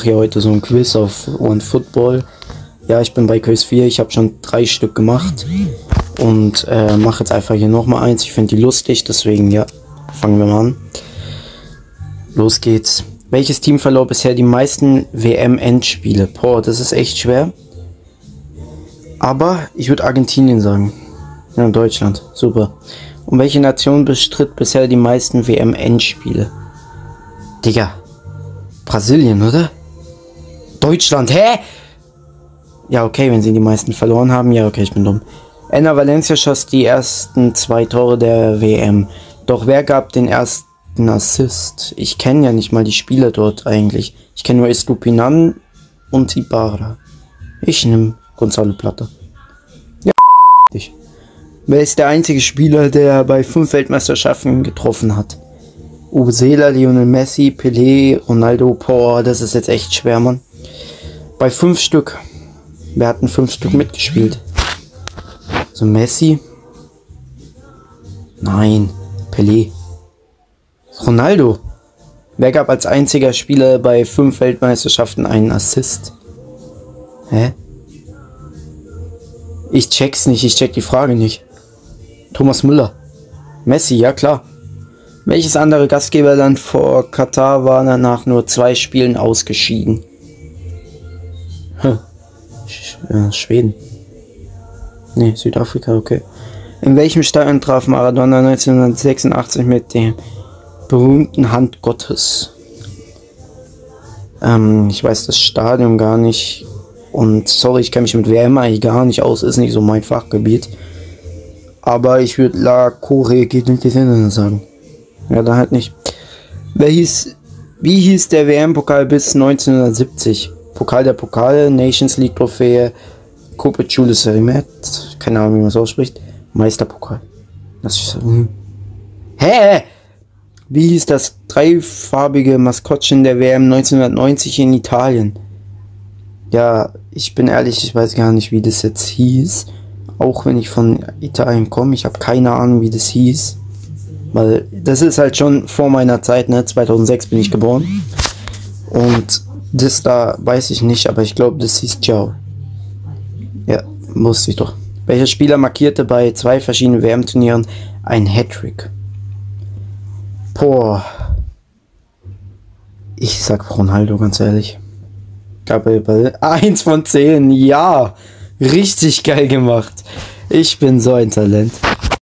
mache hier heute so ein Quiz auf One Football. Ja, ich bin bei Quiz 4. Ich habe schon drei Stück gemacht. Und äh, mache jetzt einfach hier nochmal eins. Ich finde die lustig, deswegen ja, fangen wir mal an. Los geht's. Welches Team verlor bisher die meisten WM-Endspiele? Boah, das ist echt schwer. Aber ich würde Argentinien sagen. Ja, Deutschland. Super. Und welche Nation bestritt bisher die meisten WM-Endspiele? Digga. Brasilien, oder? Deutschland, hä? Ja, okay, wenn sie die meisten verloren haben. Ja, okay, ich bin dumm. Enna Valencia schoss die ersten zwei Tore der WM. Doch wer gab den ersten Assist? Ich kenne ja nicht mal die Spieler dort eigentlich. Ich kenne nur Estupinan und Ibarra. Ich nehme Gonzalo Plata. Ja, dich. Wer ist der einzige Spieler, der bei fünf Weltmeisterschaften getroffen hat? Usela, Lionel Messi, Pelé, Ronaldo, boah, das ist jetzt echt schwer, Mann. Bei fünf Stück. Wir hatten fünf Stück mitgespielt. So Messi. Nein, Pelé. Ronaldo. Wer gab als einziger Spieler bei fünf Weltmeisterschaften einen Assist? Hä? Ich check's nicht, ich check die Frage nicht. Thomas Müller. Messi, ja klar. Welches andere Gastgeberland vor Katar war nach nur zwei Spielen ausgeschieden? Sch Schweden. Nee, Südafrika, okay. In welchem Stadion traf Maradona 1986 mit dem berühmten Hand Gottes? Ähm, ich weiß das Stadion gar nicht. Und sorry, ich kenne mich mit WM eigentlich gar nicht aus, ist nicht so mein Fachgebiet. Aber ich würde La Corée sagen. Ja, da halt nicht. Wer hieß, wie hieß der WM-Pokal bis 1970? Pokal der Pokale, Nations League Trophäe, Coupe Jules Rimet, keine Ahnung, wie man es ausspricht, Meisterpokal. Das ist, hm. Hä? Wie hieß das dreifarbige Maskottchen der WM 1990 in Italien? Ja, ich bin ehrlich, ich weiß gar nicht, wie das jetzt hieß. Auch wenn ich von Italien komme, ich habe keine Ahnung, wie das hieß. Weil das ist halt schon vor meiner Zeit, ne? 2006 bin ich geboren. Und das da weiß ich nicht, aber ich glaube, das hieß Ciao. Ja, wusste ich doch. Welcher Spieler markierte bei zwei verschiedenen WM-Turnieren ein Hattrick? Boah. Ich sag Ronaldo, ganz ehrlich. Gabriel, eins von zehn, ja. Richtig geil gemacht. Ich bin so ein Talent.